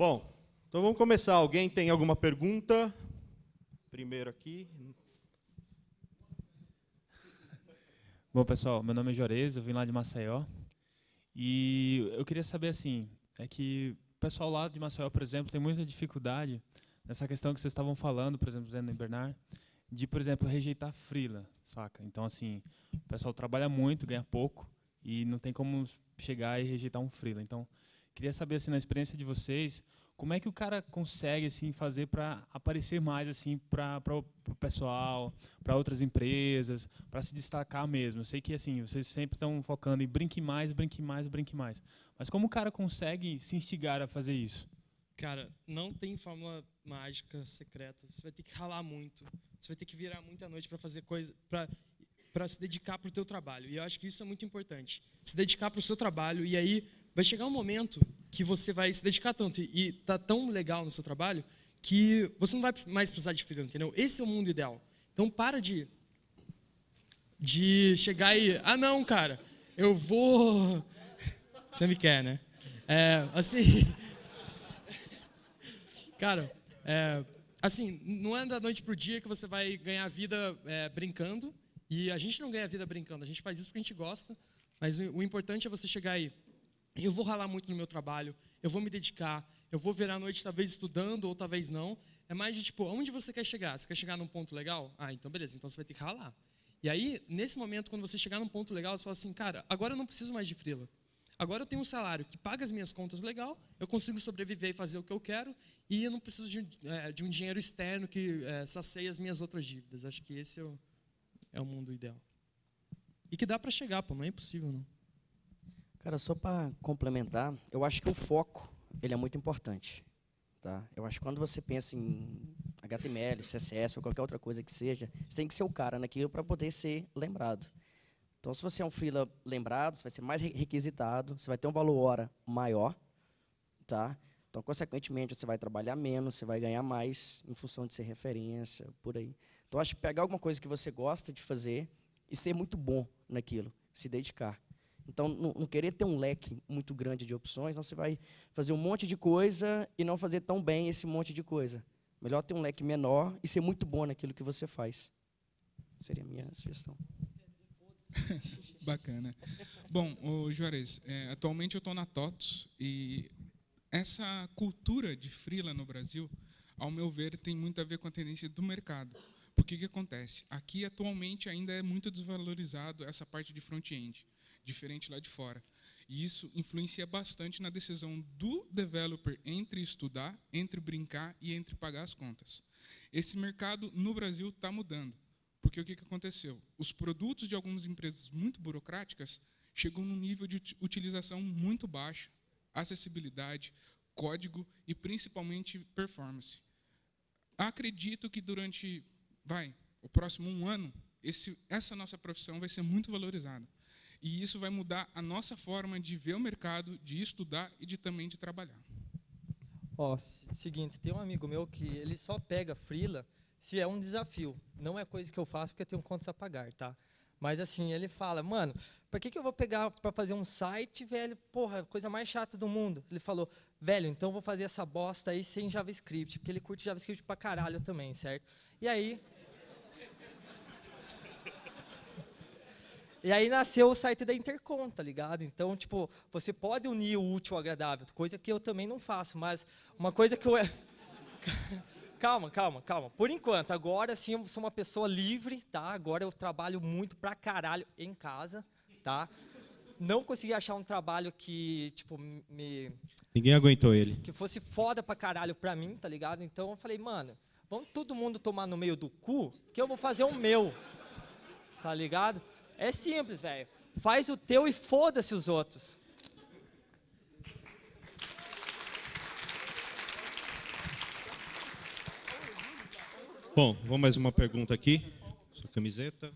Bom, então vamos começar. Alguém tem alguma pergunta? Primeiro aqui. Bom, pessoal, meu nome é Jorez, eu vim lá de Maceió. E eu queria saber, assim, é que o pessoal lá de Maceió, por exemplo, tem muita dificuldade nessa questão que vocês estavam falando, por exemplo, Zé e Bernard, de, por exemplo, rejeitar frila, saca? Então, assim, o pessoal trabalha muito, ganha pouco, e não tem como chegar e rejeitar um frila. Então, queria saber, assim, na experiência de vocês, como é que o cara consegue assim fazer para aparecer mais assim para o pessoal, para outras empresas, para se destacar mesmo? Eu sei que assim vocês sempre estão focando em brinque mais, brinque mais, brinque mais. Mas como o cara consegue se instigar a fazer isso? Cara, não tem fórmula mágica secreta. Você vai ter que ralar muito. Você vai ter que virar muita noite para fazer coisa, para para se dedicar para o teu trabalho. E eu acho que isso é muito importante. Se dedicar para o seu trabalho e aí vai chegar um momento que você vai se dedicar tanto e tá tão legal no seu trabalho que você não vai mais precisar de freela, entendeu? Esse é o mundo ideal. Então para de de chegar e ah não, cara, eu vou você me quer, né? É, assim, cara, é, assim, não é da noite pro dia que você vai ganhar vida é, brincando. E a gente não ganha vida brincando, a gente faz isso porque a gente gosta. Mas o importante é você chegar aí eu vou ralar muito no meu trabalho, eu vou me dedicar, eu vou virar a noite talvez estudando ou talvez não. É mais de tipo, onde você quer chegar? Você quer chegar num ponto legal? Ah, então beleza, então você vai ter que ralar. E aí, nesse momento, quando você chegar num ponto legal, você fala assim, cara, agora eu não preciso mais de frila. Agora eu tenho um salário que paga as minhas contas legal, eu consigo sobreviver e fazer o que eu quero, e eu não preciso de, é, de um dinheiro externo que é, as minhas outras dívidas. Acho que esse é o, é o mundo ideal. E que dá para chegar, pô, não é impossível não. Cara, só para complementar, eu acho que o foco ele é muito importante. Tá? Eu acho que quando você pensa em HTML, CSS ou qualquer outra coisa que seja, você tem que ser o cara naquilo para poder ser lembrado. Então, se você é um freela lembrado, você vai ser mais requisitado, você vai ter um valor hora maior, tá? Então, consequentemente, você vai trabalhar menos, você vai ganhar mais em função de ser referência, por aí. Então, acho que pegar alguma coisa que você gosta de fazer e ser muito bom naquilo, se dedicar. Então, não, não, querer ter um leque muito grande de opções, então você vai fazer um monte de coisa e não fazer tão bem esse monte de coisa. Melhor ter um leque menor e ser muito bom naquilo que você faz. Seria a minha sugestão. Bacana. Bom, o Juarez, é, atualmente eu estou na TOTS e essa cultura de freela no Brasil, ao meu ver, tem muito a ver com a tendência do mercado. Porque o que acontece? Aqui, atualmente, ainda é muito desvalorizado essa parte de front-end diferente lá de fora. E isso influencia bastante na decisão do developer entre estudar, entre brincar e entre pagar as contas. Esse mercado no Brasil está mudando. Porque o que, que aconteceu? Os produtos de algumas empresas muito burocráticas chegam num nível de utilização muito baixo, acessibilidade, código e principalmente performance. Acredito que durante, vai, o próximo um ano, esse, essa nossa profissão vai ser muito valorizada. E isso vai mudar a nossa forma de ver o mercado, de estudar e de também de trabalhar. Ó, seguinte, tem um amigo meu que ele só pega freela se é um desafio. Não é coisa que eu faço porque eu tenho contas a pagar, tá? Mas assim, ele fala, mano, para que, que eu vou pegar para fazer um site, velho? Porra, coisa mais chata do mundo. Ele falou, velho, então vou fazer essa bosta aí sem JavaScript, porque ele curte JavaScript pra caralho também, certo? E aí, E aí nasceu o site da Intercom, tá ligado? Então, tipo, você pode unir o útil ao agradável, coisa que eu também não faço, mas uma coisa que eu... calma, calma, calma. Por enquanto, agora sim eu sou uma pessoa livre, tá? Agora eu trabalho muito pra caralho em casa, tá? Não consegui achar um trabalho que, tipo, me... Ninguém aguentou ele. Que fosse foda pra caralho pra mim, tá ligado? Então eu falei, mano, vamos todo mundo tomar no meio do cu, que eu vou fazer o meu, tá ligado? É simples, velho. Faz o teu e foda-se os outros. Bom, vamos mais uma pergunta aqui. Sua camiseta.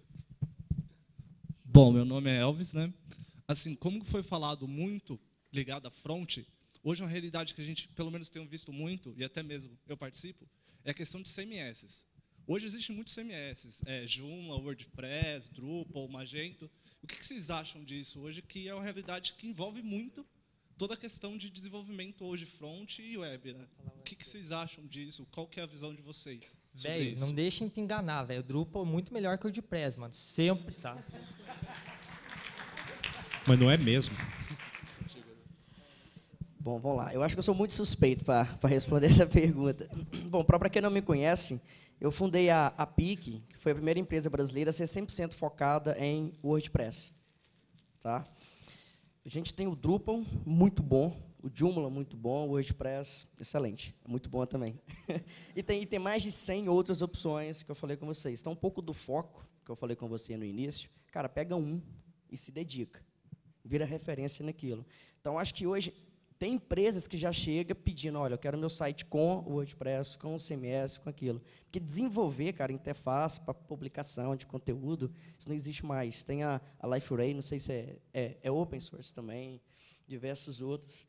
Bom, meu nome é Elvis, né? Assim, como foi falado muito ligado à front, hoje uma realidade que a gente, pelo menos, tem visto muito, e até mesmo eu participo, é a questão de CMS. Hoje existem muitos CMS, é, Joomla, WordPress, Drupal, Magento. O que, que vocês acham disso hoje, que é uma realidade que envolve muito toda a questão de desenvolvimento hoje front e web, né? O que, que vocês acham disso? Qual que é a visão de vocês isso? não deixem te enganar, velho. O Drupal é muito melhor que o WordPress, mano. Sempre, tá? Mas não é mesmo. Bom, vamos lá. Eu acho que eu sou muito suspeito para responder essa pergunta. Bom, para quem não me conhece, eu fundei a, a PIC, que foi a primeira empresa brasileira a ser 100% focada em WordPress. Tá? A gente tem o Drupal, muito bom, o Joomla, muito bom, o WordPress, excelente, muito bom também. e, tem, e tem mais de 100 outras opções que eu falei com vocês. Então, um pouco do foco, que eu falei com você no início, cara, pega um e se dedica. Vira referência naquilo. Então, acho que hoje tem empresas que já chegam pedindo, olha, eu quero meu site com o WordPress, com o CMS, com aquilo. Porque desenvolver, cara, interface para publicação de conteúdo, isso não existe mais. Tem a, a LifeRay, não sei se é, é, é open source também, diversos outros.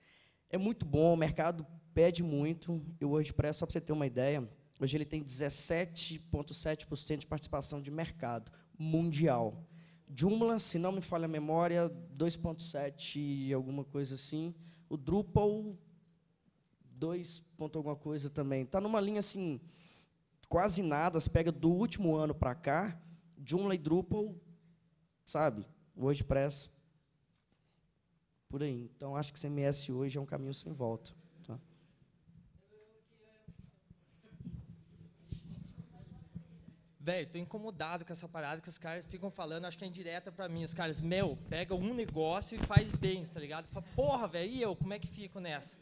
É muito bom, o mercado pede muito. E o WordPress, só para você ter uma ideia, hoje ele tem 17,7% de participação de mercado mundial. Joomla, se não me falha a memória, 2,7% alguma coisa assim. O Drupal, 2 ponto alguma coisa também. Está numa linha assim, quase nada. Você pega do último ano para cá, Joomla e Drupal, sabe? WordPress, por aí. Então, acho que CMS hoje é um caminho sem volta. Tá? Velho, tô incomodado com essa parada que os caras ficam falando, acho que é indireta pra mim. Os caras, meu, pega um negócio e faz bem, tá ligado? Fala, porra, velho, e eu, como é que fico nessa?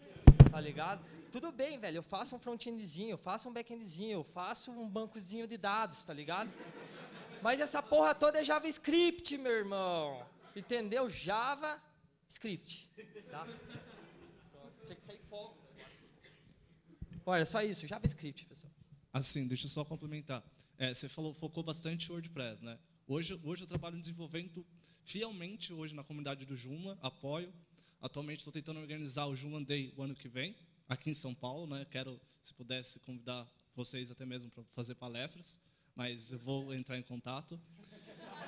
Tá ligado? Tudo bem, velho, eu faço um front-endzinho, eu faço um back-endzinho, eu faço um bancozinho de dados, tá ligado? Mas essa porra toda é JavaScript, meu irmão. Entendeu? JavaScript. Tá? Tinha que sair fogo. Olha, só isso, JavaScript, pessoal. Assim, deixa eu só complementar. É, você falou, focou bastante WordPress, né? Hoje, hoje eu trabalho em desenvolvimento fielmente hoje na comunidade do Joomla, apoio. Atualmente estou tentando organizar o Joomla Day o ano que vem, aqui em São Paulo, né? Quero, se pudesse, convidar vocês até mesmo para fazer palestras, mas eu vou entrar em contato.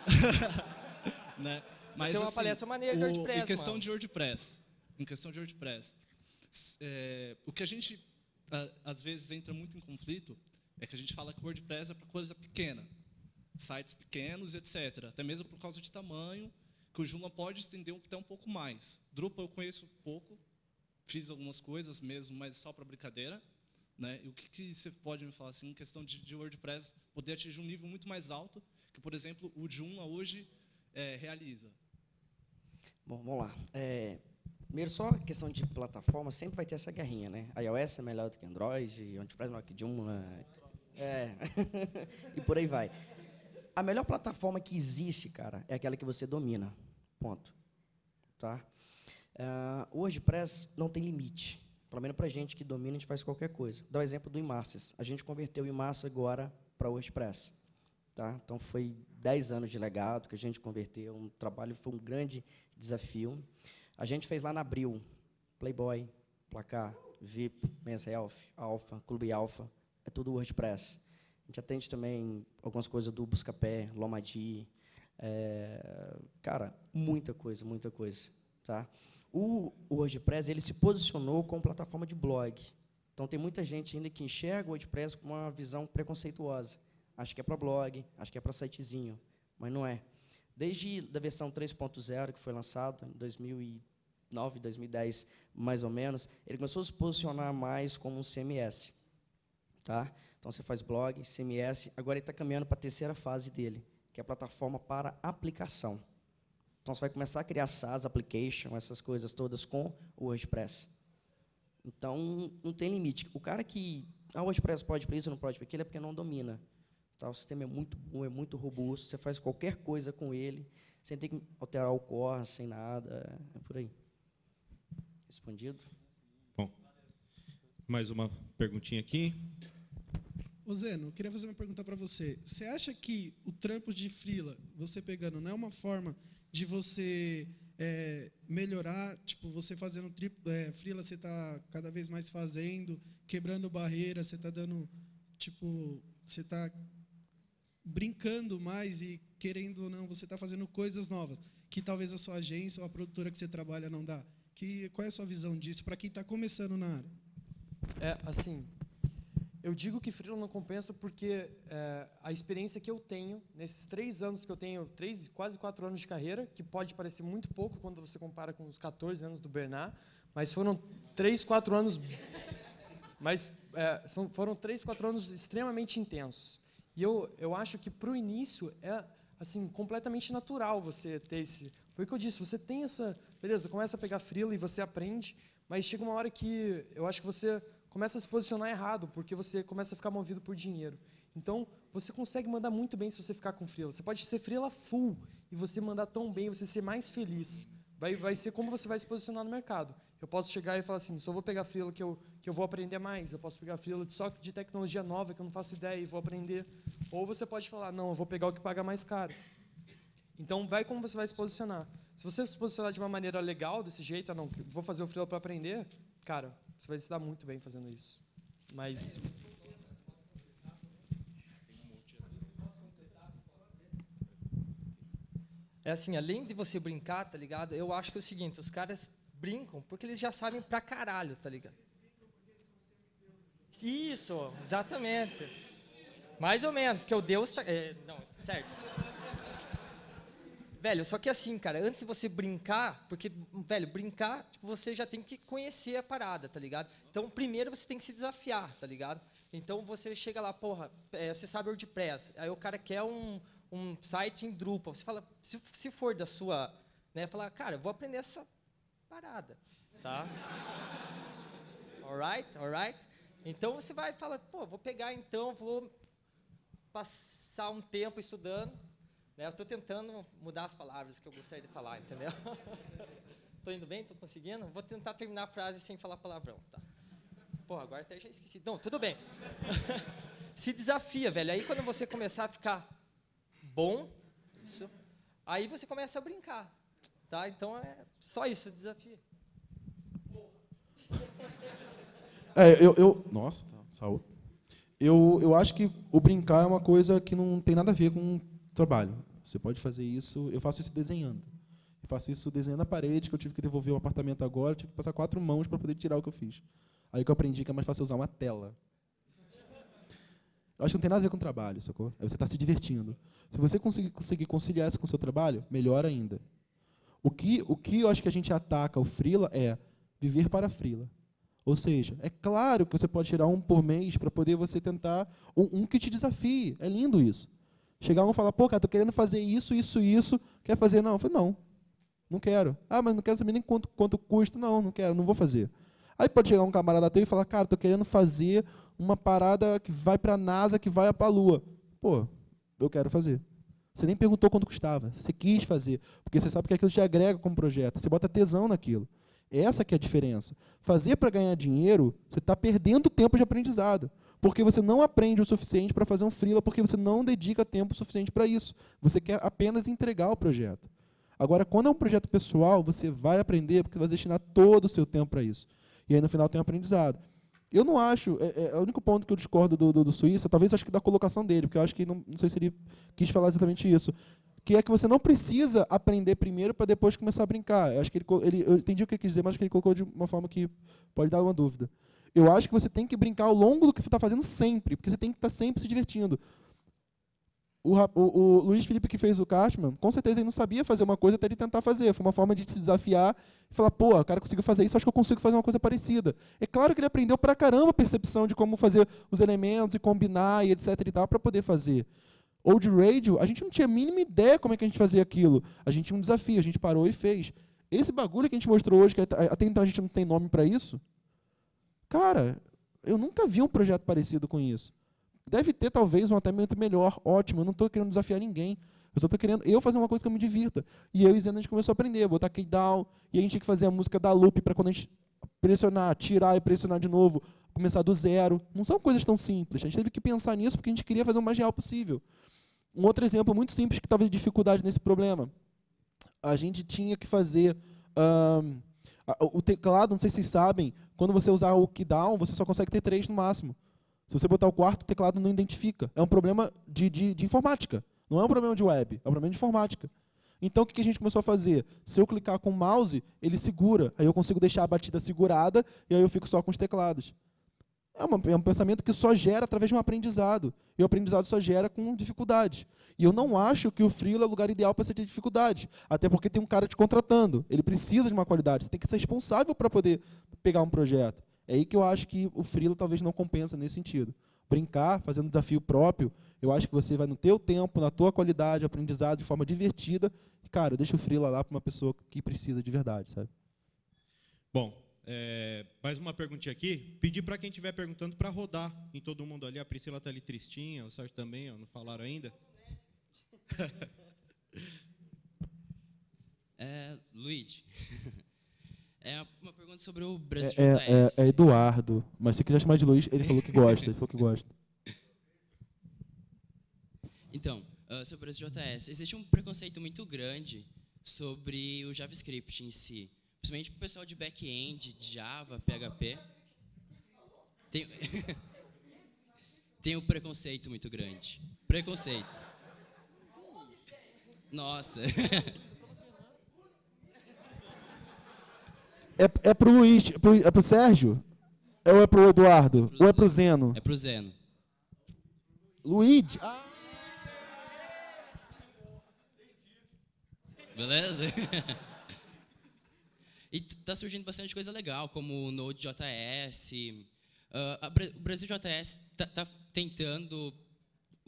né? Mas, Tem uma assim, palestra maneira de o- WordPress, Em questão mano. de WordPress, em questão de WordPress, é, o que a gente às vezes entra muito em conflito é que a gente fala que o WordPress é para coisa pequena, sites pequenos, etc. Até mesmo por causa de tamanho, que o Joomla pode estender até um pouco mais. Drupal eu conheço pouco, fiz algumas coisas mesmo, mas só para brincadeira. Né? E o que, que você pode me falar assim, em questão de, de WordPress poder atingir um nível muito mais alto que, por exemplo, o Joomla hoje é, realiza? Bom, vamos lá. É, primeiro, só a questão de plataforma, sempre vai ter essa guerrinha, né? iOS é melhor do que Android, WordPress é melhor que Joomla. É. e por aí vai. A melhor plataforma que existe, cara, é aquela que você domina. Ponto. Tá? Ah, o WordPress não tem limite. Pelo menos para gente que domina, a gente faz qualquer coisa. Dá o exemplo do Imarsys. A gente converteu o Imarsys agora para WordPress. Tá? Então, foi 10 anos de legado que a gente converteu. Um trabalho, foi um grande desafio. A gente fez lá na Abril, Playboy, Placar, VIP, Men's Health, Alpha, Clube Alpha, tudo WordPress. A gente atende também algumas coisas do Buscapé, Lomadi, é, cara, muita coisa, muita coisa, tá? O, WordPress, ele se posicionou como plataforma de blog. Então, tem muita gente ainda que enxerga o WordPress com uma visão preconceituosa. Acho que é para blog, acho que é para sitezinho, mas não é. Desde a versão 3.0, que foi lançada em 2009, 2010, mais ou menos, ele começou a se posicionar mais como um CMS. Tá? Então, você faz blog, CMS, agora ele está caminhando para a terceira fase dele, que é a plataforma para aplicação. Então, você vai começar a criar SaaS, application, essas coisas todas com o WordPress. Então, não tem limite. O cara que, ah, o WordPress pode para isso, não pode para aquilo, é porque não domina. Tá? O sistema é muito bom, é muito robusto, você faz qualquer coisa com ele, sem ter que alterar o core, sem nada, é por aí. Respondido? Mais uma perguntinha aqui. Ô Zeno, eu queria fazer uma pergunta para você. Você acha que o trampo de frila, você pegando, não é uma forma de você é, melhorar, tipo, você fazendo tri, é, frila, você está cada vez mais fazendo, quebrando barreiras, você está dando, tipo, você está brincando mais e querendo ou não, você está fazendo coisas novas que talvez a sua agência ou a produtora que você trabalha não dá. Que, qual é a sua visão disso para quem está começando na área? É, assim, eu digo que freela não compensa porque é, a experiência que eu tenho, nesses três anos que eu tenho, três, quase quatro anos de carreira, que pode parecer muito pouco quando você compara com os 14 anos do Bernard, mas foram três, quatro anos... Mas é, são, foram três, quatro anos extremamente intensos. E eu, eu acho que, para o início, é assim completamente natural você ter esse... Foi o que eu disse, você tem essa... Beleza, começa a pegar frila e você aprende, mas chega uma hora que eu acho que você começa a se posicionar errado, porque você começa a ficar movido por dinheiro. Então, você consegue mandar muito bem se você ficar com frila. Você pode ser frila full e você mandar tão bem, você ser mais feliz. Vai, vai ser como você vai se posicionar no mercado. Eu posso chegar e falar assim, só vou pegar frila que eu, que eu vou aprender mais. Eu posso pegar frila só de tecnologia nova que eu não faço ideia e vou aprender. Ou você pode falar, não, eu vou pegar o que paga mais caro. Então, vai como você vai se posicionar. Se você se posicionar de uma maneira legal, desse jeito, ah, não, vou fazer o frila para aprender, cara, você vai se dar muito bem fazendo isso. Mas É assim, além de você brincar, tá ligado? Eu acho que é o seguinte, os caras brincam porque eles já sabem pra caralho, tá ligado? Isso, exatamente. Mais ou menos, porque o Deus tá, é, não, certo. Velho, só que assim, cara, antes de você brincar, porque, velho, brincar, tipo, você já tem que conhecer a parada, tá ligado? Então, primeiro você tem que se desafiar, tá ligado? Então, você chega lá, porra, é, você sabe WordPress, aí o cara quer um, um site em Drupal, você fala, se, se for da sua, né, fala, cara, eu vou aprender essa parada, tá? alright, alright? Então, você vai e fala, pô, vou pegar então, vou passar um tempo estudando, né? Eu estou tentando mudar as palavras que eu gostaria de falar, entendeu? Estou indo bem? Estou conseguindo? Vou tentar terminar a frase sem falar palavrão, tá? Pô, agora até já esqueci. Não, tudo bem. Se desafia, velho. Aí quando você começar a ficar bom, isso, aí você começa a brincar, tá? Então é só isso, desafio. É, eu, eu nossa, tá, saúde. Eu, eu acho que o brincar é uma coisa que não tem nada a ver com trabalho. Você pode fazer isso. Eu faço isso desenhando. Eu faço isso desenhando a parede, que eu tive que devolver o apartamento agora, eu tive que passar quatro mãos para poder tirar o que eu fiz. Aí que eu aprendi que é mais fácil usar uma tela. Eu acho que não tem nada a ver com trabalho, sacou? Aí você está se divertindo. Se você conseguir, conseguir conciliar isso com o seu trabalho, melhor ainda. O que, o que eu acho que a gente ataca o Frila é viver para Frila. Ou seja, é claro que você pode tirar um por mês para poder você tentar um, um que te desafie. É lindo isso. Chegar um e falar, pô, cara, tô querendo fazer isso, isso, isso. Quer fazer? Não. Eu falei, não. Não quero. Ah, mas não quero saber nem quanto, quanto custa. Não, não quero, não vou fazer. Aí pode chegar um camarada teu e falar, cara, tô querendo fazer uma parada que vai para a NASA, que vai para a Lua. Pô, eu quero fazer. Você nem perguntou quanto custava. Você quis fazer. Porque você sabe que aquilo te agrega como projeto. Você bota tesão naquilo. Essa que é a diferença. Fazer para ganhar dinheiro, você está perdendo tempo de aprendizado porque você não aprende o suficiente para fazer um freela, porque você não dedica tempo suficiente para isso. Você quer apenas entregar o projeto. Agora, quando é um projeto pessoal, você vai aprender, porque vai destinar todo o seu tempo para isso. E aí, no final, tem um aprendizado. Eu não acho, é, é, é, o único ponto que eu discordo do, do, do Suíça, talvez acho que da colocação dele, porque eu acho que, não, não sei se ele quis falar exatamente isso, que é que você não precisa aprender primeiro para depois começar a brincar. Eu acho que ele, ele, eu entendi o que ele quis dizer, mas acho que ele colocou de uma forma que pode dar uma dúvida. Eu acho que você tem que brincar ao longo do que você está fazendo sempre, porque você tem que estar tá sempre se divertindo. O, o, o, Luiz Felipe que fez o Cashman, com certeza ele não sabia fazer uma coisa até ele tentar fazer. Foi uma forma de se desafiar e falar, pô, o cara conseguiu fazer isso, acho que eu consigo fazer uma coisa parecida. É claro que ele aprendeu pra caramba a percepção de como fazer os elementos e combinar e etc e tal para poder fazer. Old Radio, a gente não tinha a mínima ideia como é que a gente fazia aquilo. A gente tinha um desafio, a gente parou e fez. Esse bagulho que a gente mostrou hoje, que até então a gente não tem nome para isso, Cara, eu nunca vi um projeto parecido com isso. Deve ter, talvez, um atendimento melhor, ótimo. Eu não estou querendo desafiar ninguém. Eu só estou querendo eu fazer uma coisa que eu me divirta. E eu e Zena, a gente começou a aprender, botar key down, e a gente tinha que fazer a música da loop para quando a gente pressionar, tirar e pressionar de novo, começar do zero. Não são coisas tão simples. A gente teve que pensar nisso porque a gente queria fazer o mais real possível. Um outro exemplo muito simples que estava de dificuldade nesse problema. A gente tinha que fazer. Um, o teclado, não sei se vocês sabem, quando você usar o keydown, você só consegue ter três no máximo. Se você botar o quarto, o teclado não identifica. É um problema de, de, de informática. Não é um problema de web, é um problema de informática. Então o que que a gente começou a fazer? Se eu clicar com o mouse, ele segura. Aí eu consigo deixar a batida segurada e aí eu fico só com os teclados. É, uma- é um pensamento que só gera através de um aprendizado. E o aprendizado só gera com dificuldade. E eu não acho que o freela é o lugar ideal para você ter dificuldade. Até porque tem um cara te contratando. Ele precisa de uma qualidade. Você tem que ser responsável para poder pegar um projeto. É aí que eu acho que o freela talvez não compensa nesse sentido. Brincar, fazendo um desafio próprio, eu acho que você vai no teu tempo, na tua qualidade, aprendizado de forma divertida. E, cara, deixa o freela lá para uma pessoa que precisa de verdade, sabe? Bom, é, mais uma perguntinha aqui. Pedir para quem estiver perguntando para rodar em todo mundo ali. A Priscila está ali tristinha, o Sérgio também, ó, não falaram ainda. É, Luigi. É uma pergunta sobre o É, Brasil é- é- JS. é Eduardo. Mas se quiser chamar de Luiz, ele falou que gosta. Ele falou que gosta. Então, ah, sobre o Brasil JS, existe um preconceito muito grande sobre o JavaScript em si. Principalmente para o pessoal de back-end, de Java, PHP. Tem, tem um preconceito muito grande. Preconceito. Nossa. É, é pro Luiz, é pro, é pro Sérgio? Ou é pro Eduardo? Ou é pro Zeno? É pro Zeno. Luigi? Ah, Beleza? e t- tá surgindo bastante coisa legal, como o Node.js. Ah, a Bra- o Brasil JS tá, tentando,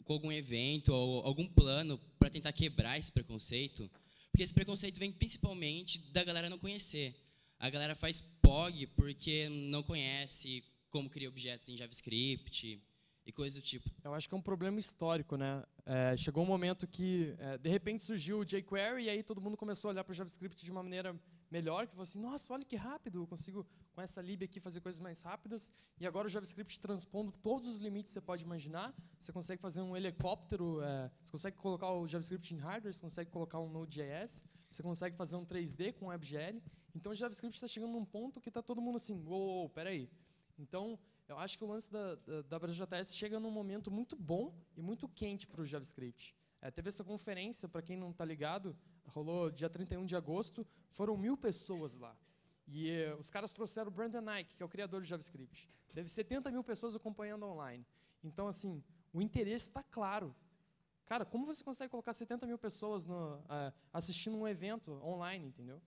com algum evento ou algum plano, para tentar quebrar esse preconceito. Porque esse preconceito vem principalmente da galera não conhecer. A galera faz POG porque não conhece como cria objetos em JavaScript e coisas do tipo. Eu acho que é um problema histórico, né? É, chegou um momento que, é, de repente, surgiu o jQuery e aí todo mundo começou a olhar para o JavaScript de uma maneira melhor, que falou assim, nossa, olha que rápido, eu consigo, com essa lib aqui, fazer coisas mais rápidas. E agora o JavaScript transpondo todos os limites que você pode imaginar. Você consegue fazer um helicóptero, é, você consegue colocar o JavaScript em hardware, você consegue colocar um Node.js, você consegue fazer um 3D com WebGL. Então o JavaScript está chegando num ponto que está todo mundo assim, uou, uou, peraí. Então, eu acho que o lance da, da, da chega num momento muito bom e muito quente para o JavaScript. É, teve essa conferência, para quem não está ligado, rolou dia 31 de agosto, foram mil pessoas lá. E eh, os caras trouxeram o Brandon Nike, que é o criador do JavaScript. Teve 70 mil pessoas acompanhando online. Então, assim, o interesse está claro. Cara, como você consegue colocar 70 mil pessoas no, eh, assistindo um evento online, entendeu?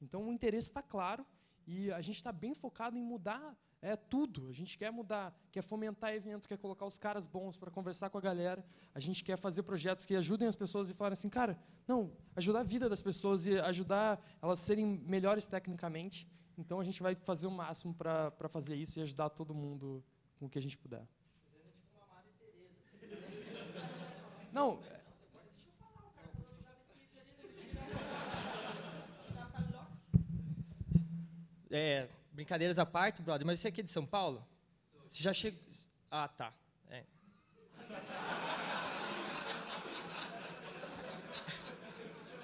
Então, o interesse está claro e a gente está bem focado em mudar é tudo. A gente quer mudar, quer fomentar evento, quer colocar os caras bons para conversar com a galera. A gente quer fazer projetos que ajudem as pessoas e falarem assim, cara, não, ajudar a vida das pessoas e ajudar elas serem melhores tecnicamente. Então a gente vai fazer o máximo para fazer isso e ajudar todo mundo com o que a gente puder. Não, É, brincadeiras à parte, brother, mas você é aqui de São Paulo? Você já chegou. Ah, tá. É.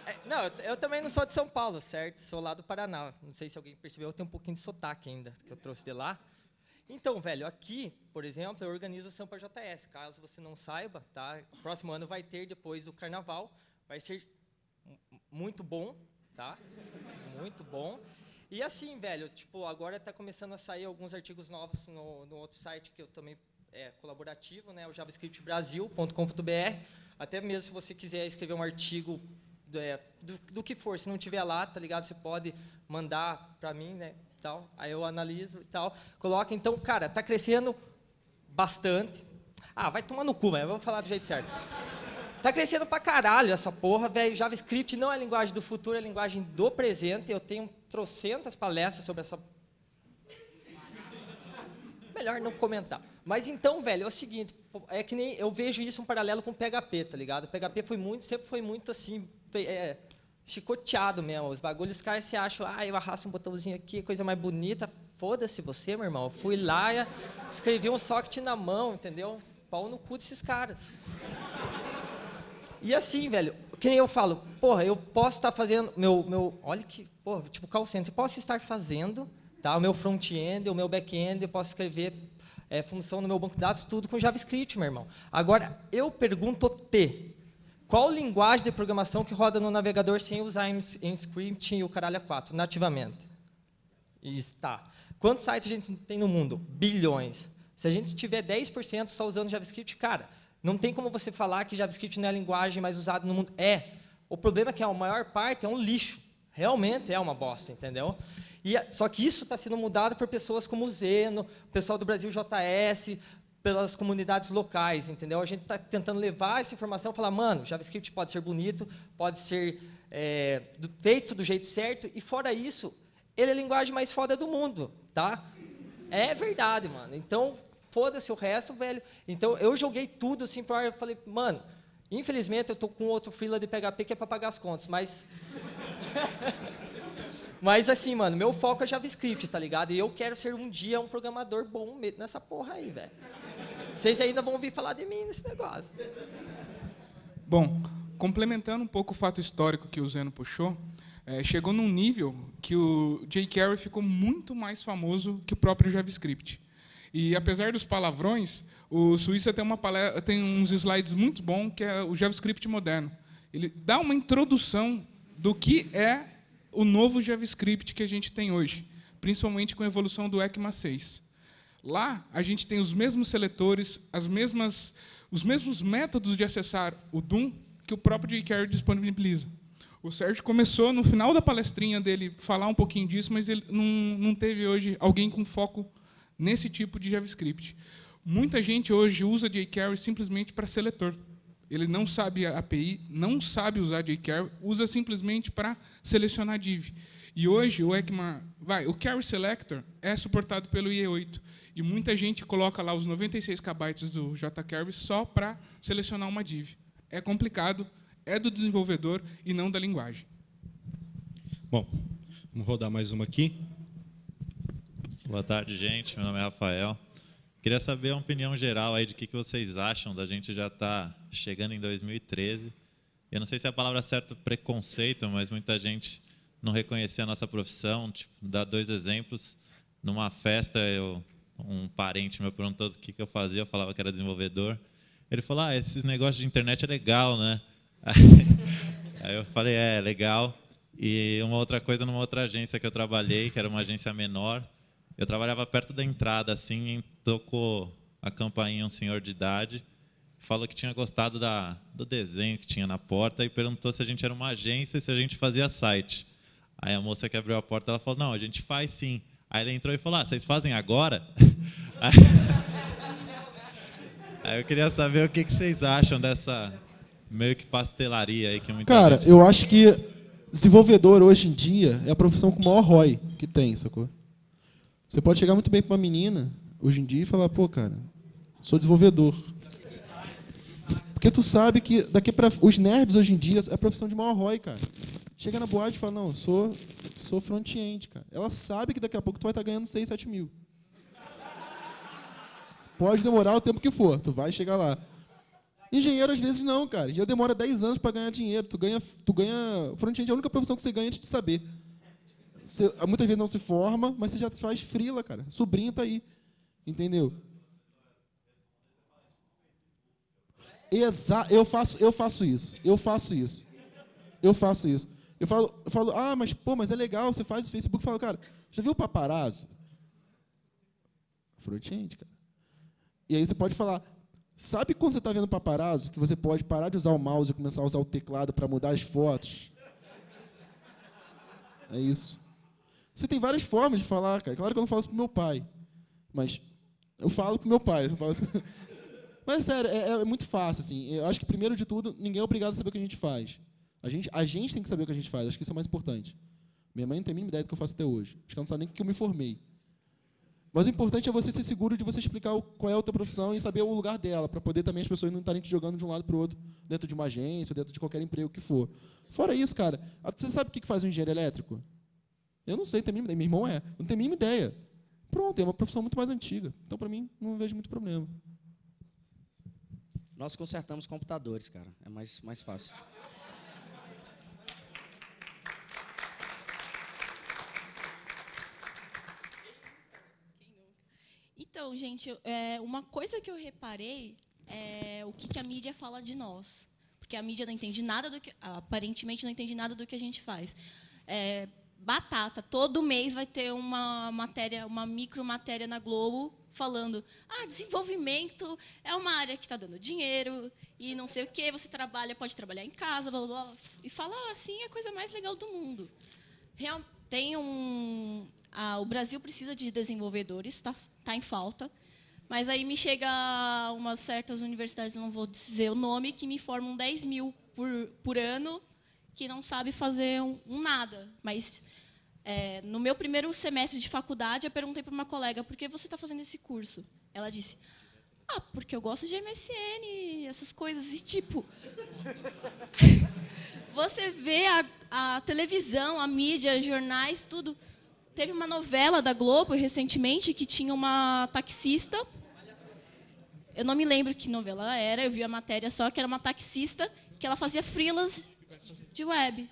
É, não, eu, também não sou de São Paulo, certo? Sou lá do Paraná. Não sei se alguém percebeu, eu tenho um pouquinho de sotaque ainda, que eu trouxe de lá. Então, velho, aqui, por exemplo, eu organizo o Sampa JS. Caso você não saiba, tá? Próximo ano vai ter, depois do Carnaval. Vai ser mu- muito bom, tá? Muito bom. E assim, velho, tipo, agora está começando a sair alguns artigos novos no, no outro site que eu também é colaborativo, né, o javascriptbrasil.com.br. Até mesmo se você quiser escrever um artigo é, do, do que for, se não tiver lá, tá ligado? Você pode mandar para mim, né, tal. Aí eu analiso e tal. Coloca, então, cara, tá crescendo bastante. Ah, vai tomar no cu, velho. Eu vou falar do jeito certo. Tá crescendo pra caralho essa porra, velho. JavaScript não é linguagem do futuro, é linguagem do presente. Eu tenho trocentas palestras sobre essa. Melhor não comentar. Mas então, velho, é o seguinte, é que nem eu vejo isso um paralelo com o PHP, tá ligado? O PHP foi muito, sempre foi muito assim, é, chicoteado mesmo. Os bagulhos, os caras se acham, ah, eu arrasto um botãozinho aqui, coisa mais bonita. Foda-se você, meu irmão. Eu fui lá escrevi um socket na mão, entendeu? Pau no cu desses caras. E assim, velho, que eu falo, porra, eu posso estar fazendo meu, meu, olha que, porra, tipo call center, eu posso estar fazendo, tá, o meu front-end, o meu back-end, eu posso escrever é, função no meu banco de dados, tudo com JavaScript, meu irmão. Agora, eu pergunto te, Qual linguagem de programação que roda no navegador sem usar script e o caralho 4 nativamente? Está. Quantos sites a gente tem no mundo? Bilhões. Se a gente tiver 10% só usando JavaScript, cara, não tem como você falar que JavaScript não é a linguagem mais usada no mundo. É. O problema é que a maior parte é um lixo. Realmente é uma bosta, entendeu? E, só que isso está sendo mudado por pessoas como o Zeno, o pessoal do Brasil JS, pelas comunidades locais, entendeu? A gente está tentando levar essa informação e falar, mano, JavaScript pode ser bonito, pode ser é, feito do jeito certo, e fora isso, ele é a linguagem mais foda do mundo, tá? É verdade, mano. Então, foda-se o resto, velho. Então, eu joguei tudo assim para eu falei, mano, infelizmente eu tô com outro freela de PHP que é para pagar as contas, mas Mas assim, mano, meu foco é JavaScript, tá ligado? E eu quero ser um dia um programador bom nessa porra aí, velho. Vocês ainda vão ouvir falar de mim nesse negócio. Bom, complementando um pouco o fato histórico que o Zeno puxou, é, chegou num nível que o jQuery ficou muito mais famoso que o próprio JavaScript. E apesar dos palavrões, o Suíça tem, uma palestra, tem uns slides muito bons que é o JavaScript moderno. Ele dá uma introdução do que é o novo JavaScript que a gente tem hoje, principalmente com a evolução do ECMA 6. Lá, a gente tem os mesmos seletores, as mesmas, os mesmos métodos de acessar o DOM que o próprio jQuery disponibiliza. O Sérgio começou, no final da palestrinha dele, falar um pouquinho disso, mas ele não, não teve hoje alguém com foco nesse tipo de JavaScript. Muita gente hoje usa jQuery simplesmente para seletor. Ele não sabe a API, não sabe usar jQuery, usa simplesmente para selecionar div. E hoje o ECMA, vai, o Carry Selector é suportado pelo IE8 e muita gente coloca lá os 96 KB do jQuery só para selecionar uma div. É complicado, é do desenvolvedor e não da linguagem. Bom, vamos rodar mais uma aqui. Boa tarde, gente. Meu nome é Rafael. Queria saber a opinião geral aí de que, que vocês acham da gente já tá chegando em 2013. Eu não sei se é a palavra certa preconceito, mas muita gente não reconhecia a nossa profissão. Tipo, dar dois exemplos. Numa festa, eu, um parente meu perguntou o que, que eu fazia, eu falava que era desenvolvedor. Ele falou, ah, esses negócios de internet é legal, né? Aí eu falei, é, legal. E uma outra coisa, numa outra agência que eu trabalhei, que era uma agência menor, eu trabalhava perto da entrada, assim, e tocou a campainha um senhor de idade, falou que tinha gostado da, do desenho que tinha na porta e perguntou se a gente era uma agência e se a gente fazia site. Aí a moça que abriu a porta, ela falou, não, a gente faz sim. Aí ele entrou e falou, ah, vocês fazem agora? Aí eu queria saber o que vocês acham dessa meio que pastelaria aí que muita Cara, gente... eu acho que desenvolvedor hoje em dia é a profissão com o maior ROI que tem, sacou? Você pode chegar muito bem para uma menina hoje em dia e falar, pô, cara, sou desenvolvedor. Porque tu sabe que daqui para os nerds hoje em dia é a profissão de maior ROI, cara. Chega na boate e fala, não, sou, sou front-end, cara. Ela sabe que daqui a pouco tu vai estar tá ganhando 6, 7 mil. Pode demorar o tempo que for, tu vai chegar lá. Engenheiro, às vezes, não, cara. Já demora 10 anos para ganhar dinheiro. Tu ganha, tu ganha. Front-end é a única profissão que você ganha antes de saber. Você, muitas vezes não se forma, mas você já faz frila, cara. Sobrinho está aí. Entendeu? Exa eu faço, eu faço isso. Eu faço isso. Eu faço isso. Eu falo, eu falo, ah, mas pô, mas é legal, você faz o Facebook, eu falo, cara, já viu o paparazzo? Front-end, cara. E aí você pode falar, sabe quando você está vendo paparazzo, que você pode parar de usar o mouse e começar a usar o teclado para mudar as fotos? É isso. Você tem várias formas de falar, cara. Claro que eu não falo isso pro meu pai. Mas eu falo pro meu pai. Assim. Mas, sério, é, é, muito fácil, assim. Eu acho que, primeiro de tudo, ninguém é obrigado a saber o que a gente faz. A gente, a gente tem que saber o que a gente faz. Acho que isso é o mais importante. Minha mãe não tem a mínima ideia do que eu faço até hoje. Acho que ela não sabe nem que eu me formei. Mas o importante é você ser seguro de você explicar qual é a tua profissão e saber o lugar dela, para poder também as pessoas não estarem te jogando de um lado para o outro, dentro de uma agência, dentro de qualquer emprego que for. Fora isso, cara, você sabe o que faz um engenheiro elétrico? Eu não sei, tem mínima ideia. Meu irmão é. Não tem a mínima ideia. Pronto, é uma profissão muito mais antiga. Então, para mim, não vejo muito problema. Nós consertamos computadores, cara. É mais, mais fácil. Então, gente, é, uma coisa que eu reparei é o que, que a mídia fala de nós. porque a mídia não entende nada do que, aparentemente não entende nada do que a gente faz. É, batata, todo mês vai ter uma matéria, uma micromatéria na Globo falando: ah, desenvolvimento é uma área que está dando dinheiro e não sei o quê, você trabalha, pode trabalhar em casa, blá, blá, blá. E fala assim é a coisa mais legal do mundo. Real, tem um, ah, o Brasil precisa de desenvolvedores, está tá em falta. Mas aí me chega umas certas universidades, não vou dizer o nome, que me formam 10 mil por, por ano, que não sabe fazer um, um nada. Mas é, no meu primeiro semestre de faculdade, eu perguntei para uma colega, por que você está fazendo esse curso? Ela disse, ah, porque eu gosto de MSN, essas coisas. E, tipo, você vê a, a televisão, a mídia, jornais, tudo. Teve uma novela da Globo recentemente que tinha uma taxista eu não me lembro que novela era, eu vi a matéria só que era uma taxista que ela fazia frilas de web.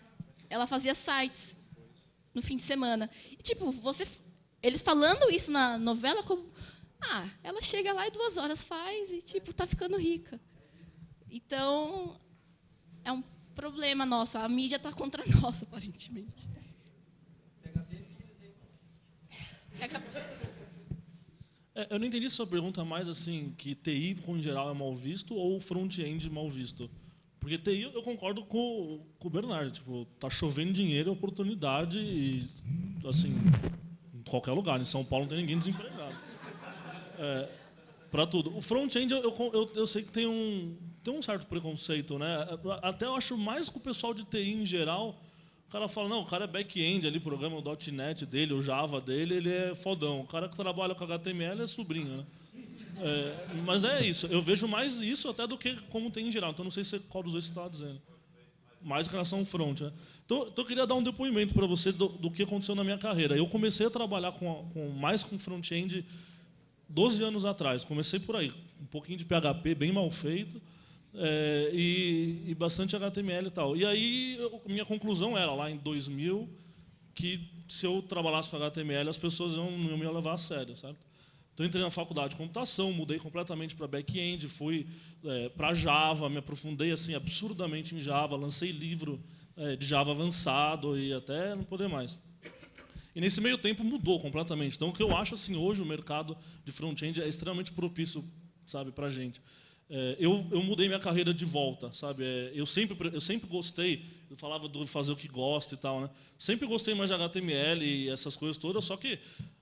Ela fazia sites no fim de semana. E tipo, você eles falando isso na novela como ah, ela chega lá e duas horas faz e tipo tá ficando rica. Então é um problema nosso. A mídia está contra nós aparentemente. É, eu não entendi sua pergunta mais assim, que TI, em geral, é mal visto ou front-end mal visto. Porque TI, eu concordo com, com o Bernardo. Tipo, tá chovendo dinheiro oportunidade e, assim, em qualquer lugar. Em São Paulo não tem ninguém desempregado. É, para tudo. O front-end, eu, eu, eu sei que tem um, tem um certo preconceito, né? Até eu acho mais que o pessoal de TI, em geral, o cara fala, não, o cara é back-end ali, programa o .NET dele, o Java dele, ele é fodão. O cara que trabalha com HTML é sobrinho, né? É, mas é isso. Eu vejo mais isso até do que como tem em geral. Então não sei se qual dos dois você estava dizendo. Mais em relação ao front. Né? Então, então eu queria dar um depoimento para você do, do, que aconteceu na minha carreira. Eu comecei a trabalhar com, com mais com front-end 12 anos atrás. Comecei por aí. Um pouquinho de PHP bem mal feito é, e, e, bastante HTML e tal. E aí, eu, minha conclusão era, lá em 2000, que se eu trabalhasse com HTML, as pessoas não, não me levar a sério, certo? Então, entrei na faculdade de computação, mudei completamente para back-end, fui é, para Java, me aprofundei assim absurdamente em Java, lancei livro é, de Java avançado e até não poder mais. E nesse meio tempo mudou completamente. Então, o que eu acho assim hoje o mercado de front-end é extremamente propício, sabe, para gente é, eu, eu mudei minha carreira de volta, sabe? É, eu, sempre, eu sempre gostei, eu falava de fazer o que gosta e tal, né? Sempre gostei mais de HTML e essas coisas todas, só que,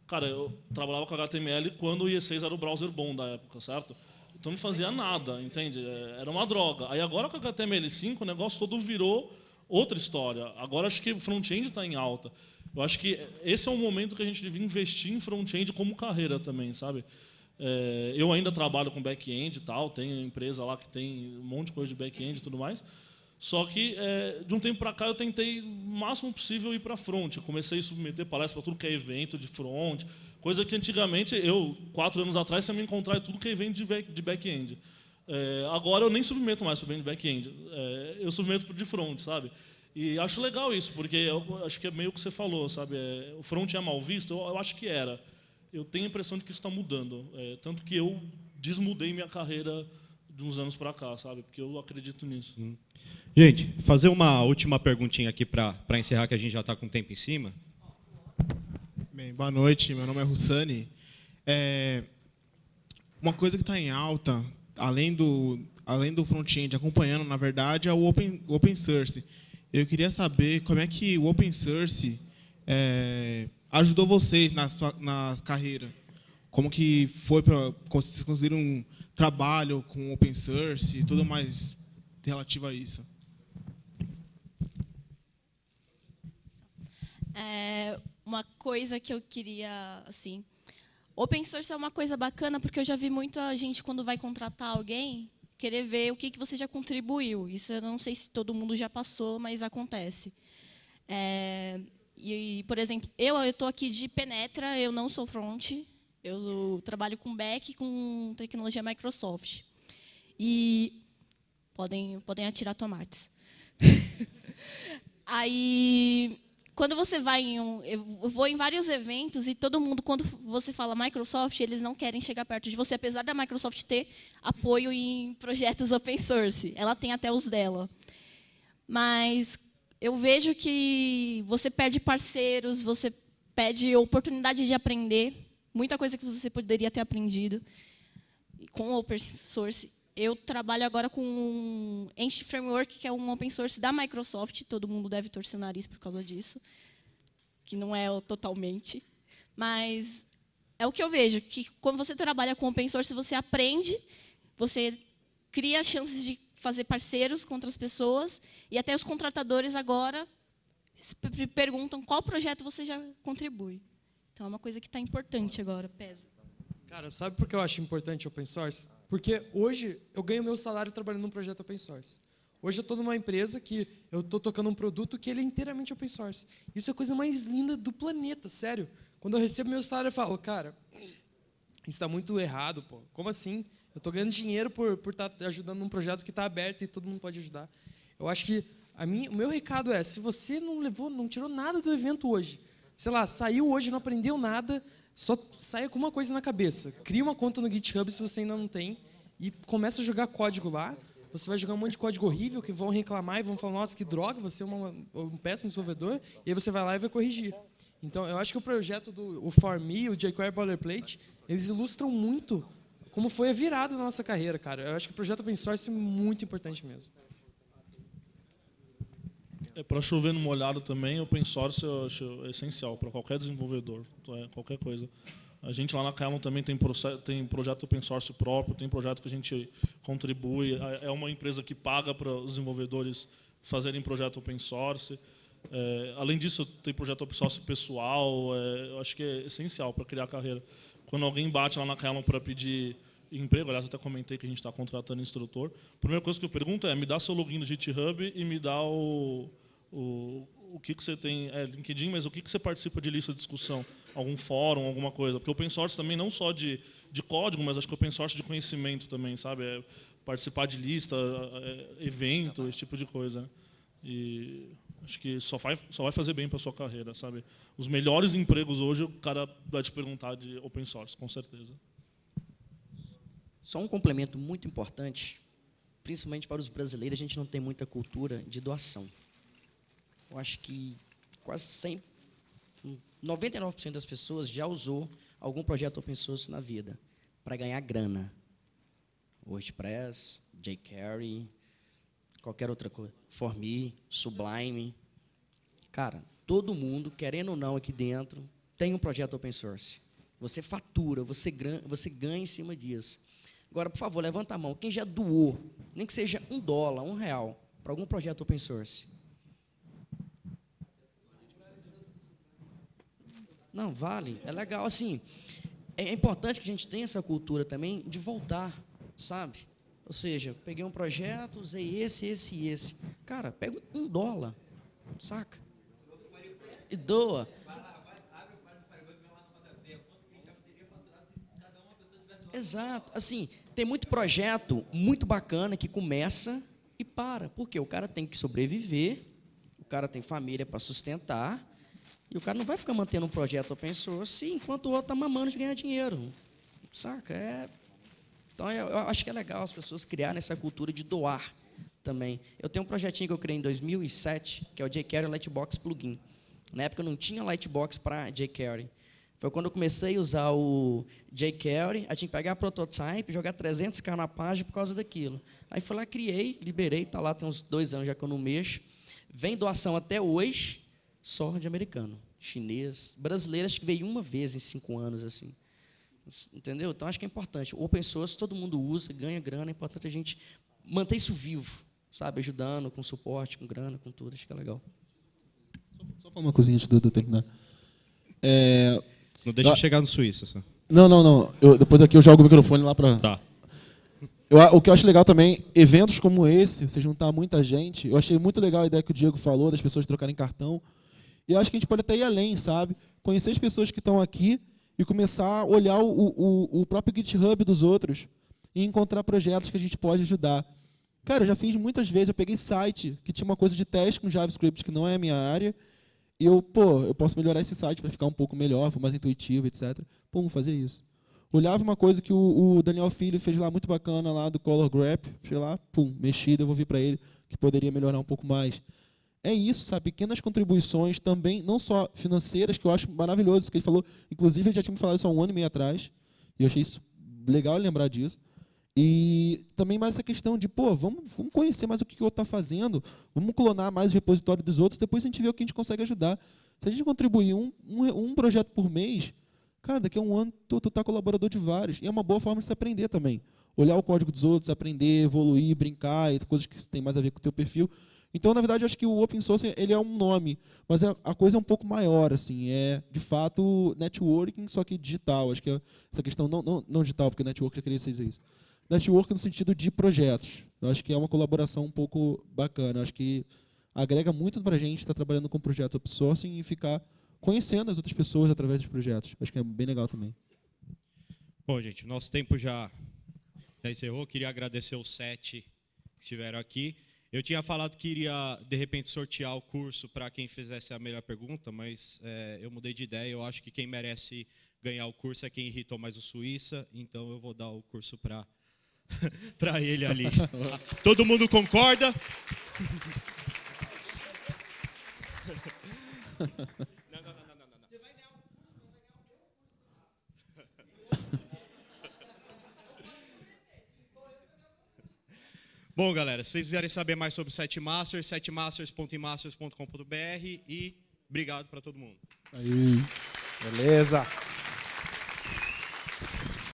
cara, eu trabalhava com HTML quando o IE6 era o browser bom da época, certo? Então não fazia nada, entende? É, era uma droga. Aí agora com HTML5 o negócio todo virou outra história. Agora acho que o front-end está em alta. Eu acho que esse é um momento que a gente devia investir em front-end como carreira também, sabe? É, eu ainda trabalho com back-end e tal, tenho empresa lá que tem um monte de coisa de back-end e tudo mais. Só que, é, de um tempo para cá, eu tentei o máximo possível ir para front. Eu comecei a submeter palestras para tudo que é evento de front, coisa que antigamente, eu, quatro anos atrás, você me encontrar em tudo que é evento de back-end. É, agora eu nem submeto mais para de back-end. É, eu submeto de front, sabe? E acho legal isso, porque eu acho que é meio o que você falou, sabe? É, o front é mal visto? Eu, eu acho que era eu tenho a impressão de que isso está mudando. É, tanto que eu desmudei minha carreira de uns anos para cá, sabe? Porque eu acredito nisso. Hum. Gente, fazer uma última perguntinha aqui para encerrar, que a gente já está com o tempo em cima. Bem, boa noite, meu nome é Russani. É, uma coisa que está em alta, além do, além do front-end, acompanhando, na verdade, é o open, open source. Eu queria saber como é que o open source é, ajudou vocês na, sua, na carreira? Como que foi para vocês conseguiram um trabalho com open source e tudo mais relativo a isso? É uma coisa que eu queria, assim, open source é uma coisa bacana porque eu já vi muita gente quando vai contratar alguém querer ver o que que você já contribuiu. Isso eu não sei se todo mundo já passou, mas acontece. É, e, por exemplo, eu estou aqui de penetra, eu não sou front, eu trabalho com back com tecnologia Microsoft. E podem, podem atirar tomates. Aí, quando você vai em um. Eu vou em vários eventos e todo mundo, quando você fala Microsoft, eles não querem chegar perto de você, apesar da Microsoft ter apoio em projetos open source. Ela tem até os dela. Mas eu vejo que você perde parceiros, você perde oportunidade de aprender, muita coisa que você poderia ter aprendido com open source. Eu trabalho agora com um Entity Framework, que é um open source da Microsoft. Todo mundo deve torcer o nariz por causa disso, que não é totalmente. Mas é o que eu vejo, que quando você trabalha com open source, você aprende, você cria chances de fazer parceiros com outras pessoas, e até os contratadores agora perguntam qual projeto você já contribui. Então, é uma coisa que está importante agora, pesa. Cara, sabe por que eu acho importante open source? Porque hoje eu ganho meu salário trabalhando num projeto open source. Hoje eu estou numa empresa que eu estou tocando um produto que ele é inteiramente open source. Isso é a coisa mais linda do planeta, sério. Quando eu recebo meu salário, eu falo, cara, isso está muito errado, pô. Como assim? Eu estou ganhando dinheiro por por estar tá ajudando num projeto que está aberto e todo mundo pode ajudar. Eu acho que a minha, o meu recado é, se você não levou, não tirou nada do evento hoje, sei lá, saiu hoje, não aprendeu nada, só saia com uma coisa na cabeça. Cria uma conta no GitHub se você ainda não tem e começa a jogar código lá. Você vai jogar um monte de código horrível que vão reclamar e vão falar, nossa, que droga, você é uma, um péssimo desenvolvedor. E aí você vai lá e vai corrigir. Então, eu acho que o projeto do o For Me, o jQuery Boilerplate, eles ilustram muito como foi a virada da nossa carreira, cara. Eu acho que o projeto open source é muito importante mesmo. É, para chover no molhado também, open source eu acho essencial para qualquer desenvolvedor, é, qualquer coisa. A gente lá na Camel também tem, tem projeto open source próprio, tem projeto que a gente contribui. É uma empresa que paga para os desenvolvedores fazerem projeto open source. É, além disso, tem projeto open source pessoal. É, eu acho que é essencial para criar carreira. Quando alguém bate lá na Camel para pedir emprego, aliás, até comentei que a gente está contratando instrutor. A primeira coisa que eu pergunto é: me dá seu login no GitHub e me dá o o, o que, que você tem, é LinkedIn, mas o que, que você participa de lista de discussão? Algum fórum, alguma coisa? Porque open source também não só de, de código, mas acho que open source de conhecimento também, sabe? É participar de lista, é, evento, esse tipo de coisa. Né? E acho que só vai, só vai fazer bem para sua carreira, sabe? Os melhores empregos hoje, o cara vai te perguntar de open source, com certeza. Só um complemento muito importante, principalmente para os brasileiros, a gente não tem muita cultura de doação. Eu acho que quase 100, 99% das pessoas já usou algum projeto open source na vida para ganhar grana. WordPress, jQuery, qualquer outra coisa. Formi, Sublime. Cara, todo mundo, querendo ou não aqui dentro, tem um projeto open source. Você fatura, você, você ganha em cima disso. Agora, por favor, levanta a mão. Quem já doou, nem que seja um dólar, um real, para algum projeto open source? Não, vale, é legal. Assim, é importante que a gente tenha essa cultura também de voltar, sabe? Ou seja, peguei um projeto, usei esse, esse e esse. Cara, pega um dólar, saca? E doa. Exato. Assim, tem muito projeto muito bacana que começa e para. Porque o cara tem que sobreviver, o cara tem família para sustentar, e o cara não vai ficar mantendo um projeto open source enquanto o outro está mamando de ganhar dinheiro. Saca? É... Então, eu acho que é legal as pessoas criarem essa cultura de doar também. Eu tenho um projetinho que eu criei em 2007, que é o jQuery Lightbox Plugin. Na época não tinha Lightbox para jQuery. Foi quando eu comecei a usar o jQuery, a gente pegar prototype, jogar 300k na página por causa daquilo. Aí fui lá, criei, liberei, está lá, tem uns dois anos já que eu não mexo. Vem doação até hoje, só de americano, chinês, brasileiro acho que veio uma vez em cinco anos assim, entendeu? Então acho que é importante. Open source todo mundo usa, ganha grana, é importante a gente manter isso vivo, sabe, ajudando com suporte, com grana, com tudo, acho que é legal. Só, falar uma coisinha antes de eu terminar. É, não deixa eu, chegar no Suíça. Só. Não, não, não. Eu, depois aqui eu jogo o microfone lá para. Tá. Eu, o que eu acho legal também, eventos como esse, você juntar muita gente. Eu achei muito legal a ideia que o Diego falou das pessoas trocarem cartão. E eu acho que a gente pode até ir além, sabe? Conhecer as pessoas que estão aqui e começar a olhar o, o, o próprio GitHub dos outros e encontrar projetos que a gente pode ajudar. Cara, eu já fiz muitas vezes, eu peguei site que tinha uma coisa de teste com JavaScript que não é a minha área, E eu, pô, eu posso melhorar esse site para ficar um pouco melhor, mais intuitivo, etc. Vou fazer isso. Olhava uma coisa que o, o, Daniel Filho fez lá muito bacana lá do Color Graph, sei lá, pum, mexi, devolvi para ele que poderia melhorar um pouco mais. É isso, sabe? Pequenas contribuições também, não só financeiras, que eu acho maravilhoso, que ele falou, inclusive ele já tinha me falado isso há um ano e meio atrás, e eu achei isso legal lembrar disso. E também mais essa questão de, pô, vamos, vamos conhecer mais o que o outro está fazendo, vamos clonar mais o repositório dos outros, depois a gente vê o que a gente consegue ajudar. Se a gente contribuir um, um, um projeto por mês, cara, daqui a um ano tu, tu tá colaborador de vários. E é uma boa forma de se aprender também. Olhar o código dos outros, aprender, evoluir, brincar, e coisas que têm mais a ver com o teu perfil. Então, na verdade, eu acho que o open source ele é um nome, mas a, a coisa é um pouco maior, assim, é de fato networking, só que digital. Acho que é essa questão não, não, não digital, porque network já queria dizer isso. Network no sentido de projetos. Eu acho que é uma colaboração um pouco bacana. Eu acho que agrega muito para a gente estar trabalhando com projeto open source e ficar conhecendo as outras pessoas através dos projetos. Acho que é bem legal também. Bom, gente, nosso tempo já, já encerrou. Queria agradecer os sete que estiveram aqui. Eu tinha falado que iria, de repente, sortear o curso para quem fizesse a melhor pergunta, mas é, eu mudei de ideia. Eu acho que quem merece ganhar o curso é quem irritou mais o Suíça, então eu vou dar o curso para para ele ali. Todo mundo concorda? Bom, galera, se vocês quiserem saber mais sobre o Sete Masters, setemasters.imasters.com.br e obrigado para todo mundo. Aí. Beleza.